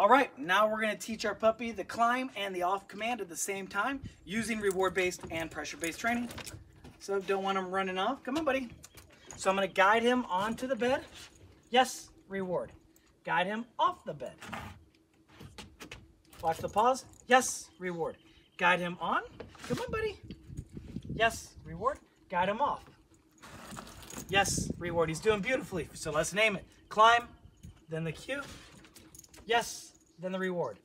All right, now we're gonna teach our puppy the climb and the off command at the same time using reward-based and pressure-based training. So don't want him running off. Come on, buddy. So I'm gonna guide him onto the bed. Yes, reward. Guide him off the bed. Watch the pause. Yes, reward. Guide him on. Come on, buddy. Yes, reward. Guide him off. Yes, reward. He's doing beautifully. So let's name it. Climb, then the cue. Yes, then the reward.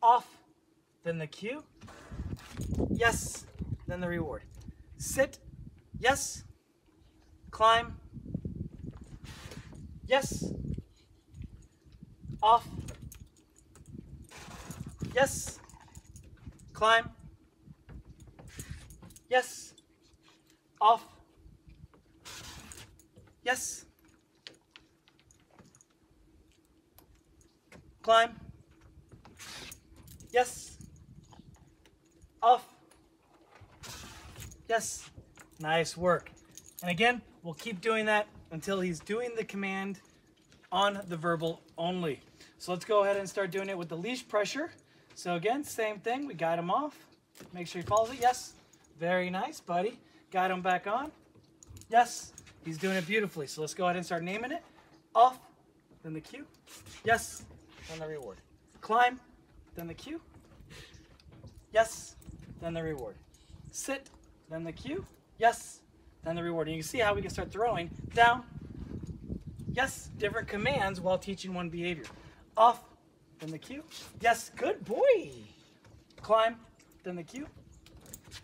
Off, then the cue. Yes, then the reward. Sit, yes. Climb, yes. Off, yes. Climb, yes. Off, yes. Climb, Yes. Off. Yes. Nice work. And again, we'll keep doing that until he's doing the command on the verbal only. So let's go ahead and start doing it with the leash pressure. So again, same thing. We guide him off. Make sure he follows it. Yes. Very nice, buddy. Guide him back on. Yes. He's doing it beautifully. So let's go ahead and start naming it. Off. Then the cue. Yes. And the reward. Climb then the cue. Yes, then the reward. Sit, then the cue. Yes, then the reward. And you can see how we can start throwing down. Yes, different commands while teaching one behavior. Off, then the cue. Yes, good boy. Climb, then the cue.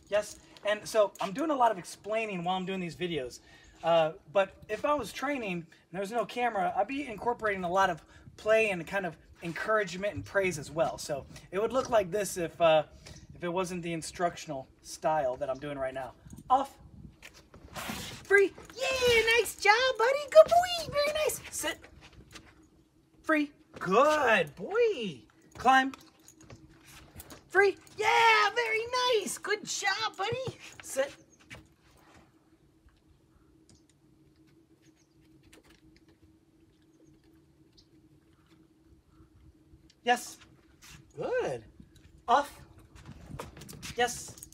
Yes, and so I'm doing a lot of explaining while I'm doing these videos. Uh, but if I was training and there was no camera, I'd be incorporating a lot of play and kind of encouragement and praise as well. So it would look like this if, uh, if it wasn't the instructional style that I'm doing right now. Off. Free. Yeah, nice job, buddy. Good boy. Very nice. Sit. Free. Good boy. Climb. Free. Yeah, very nice. Good job, buddy. Sit. Yes. Good. Off. Yes.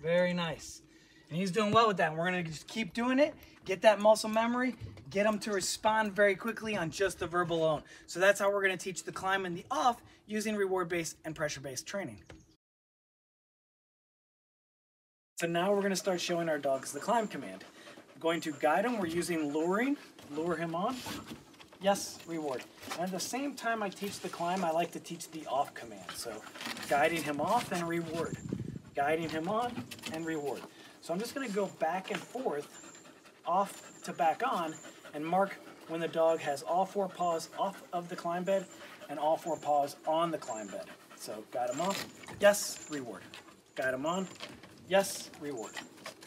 Very nice. And he's doing well with that. And we're going to just keep doing it, get that muscle memory, get him to respond very quickly on just the verbal alone. So that's how we're going to teach the climb and the off using reward-based and pressure-based training. So now we're going to start showing our dogs the climb command. I'm going to guide him. We're using luring, lure him on. Yes, reward. And at the same time I teach the climb, I like to teach the off command. So guiding him off and reward. Guiding him on and reward. So I'm just gonna go back and forth, off to back on, and mark when the dog has all four paws off of the climb bed and all four paws on the climb bed. So guide him off, yes, reward. Guide him on, yes, reward.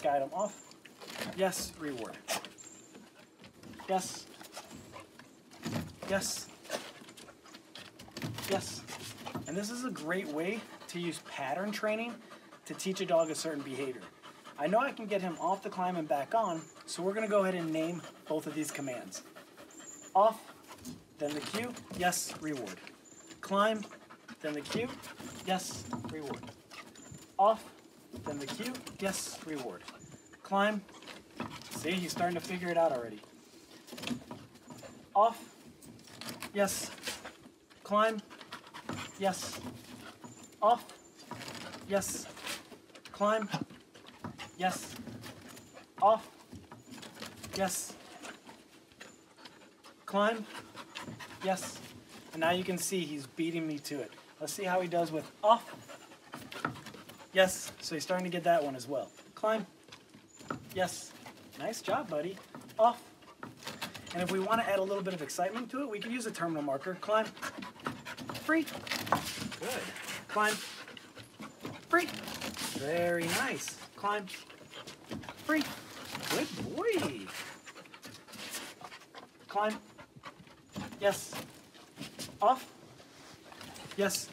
Guide him off, yes, reward. Yes, Yes. Yes. And this is a great way to use pattern training to teach a dog a certain behavior. I know I can get him off the climb and back on, so we're going to go ahead and name both of these commands. Off, then the cue, yes, reward. Climb, then the cue, yes, reward. Off, then the cue, yes, reward. Climb, see, he's starting to figure it out already. Off, Yes. Climb. Yes. Off. Yes. Climb. Yes. Off. Yes. Climb. Yes. And now you can see he's beating me to it. Let's see how he does with off. Yes. So he's starting to get that one as well. Climb. Yes. Nice job, buddy. Off. And if we want to add a little bit of excitement to it, we can use a terminal marker. Climb. Free. Good. Climb. Free. Very nice. Climb. Free. Good boy. Climb. Yes. Off. Yes.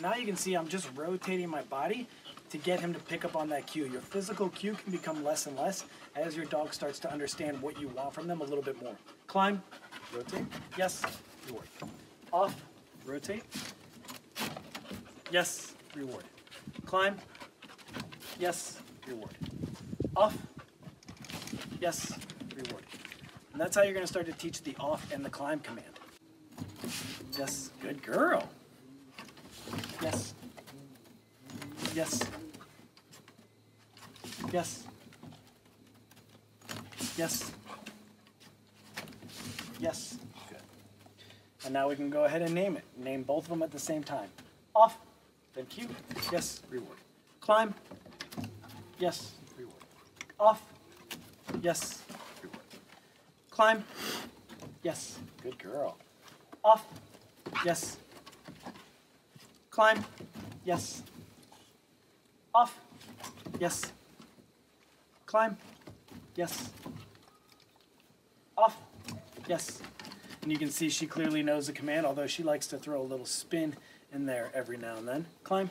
Now you can see I'm just rotating my body to get him to pick up on that cue. Your physical cue can become less and less as your dog starts to understand what you want from them a little bit more. Climb, rotate, yes, reward. Off, rotate, Yes, reward. Climb. Yes, reward. Off. Yes, reward. And that's how you're going to start to teach the off and the climb command. Yes, good girl. Yes. Yes. Yes. Yes. Yes. Good. And now we can go ahead and name it. Name both of them at the same time. Off. Then cue. Yes. Reward. Climb. Yes. Reward. Off. Yes. Reward. Climb. Yes. Good girl. Off. Yes. Climb. Yes. Off. Yes. Climb. Yes. Off. Yes. And you can see she clearly knows the command, although she likes to throw a little spin in there every now and then. Climb.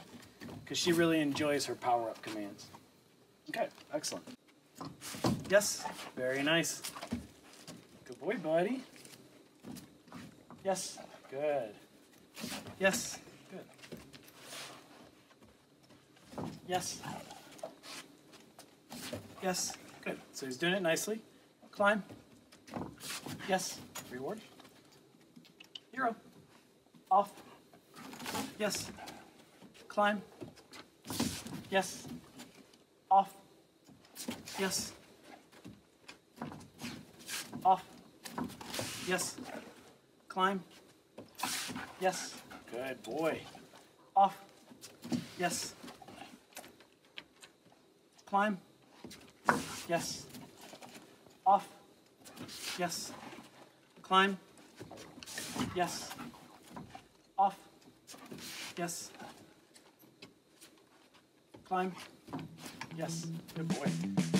Because she really enjoys her power-up commands. Okay, excellent. Yes, very nice. Good boy, buddy. Yes, good. Yes, good. Yes. Yes, good. So he's doing it nicely. Climb. Yes. Reward. Hero. Off. Yes. Climb. Yes. Off. Yes. Off. Yes. Climb. Yes. Good boy. Off. Yes. Climb. Yes. Off. Yes. Climb. Yes. Off. Yes. Climb. Yes. Good boy.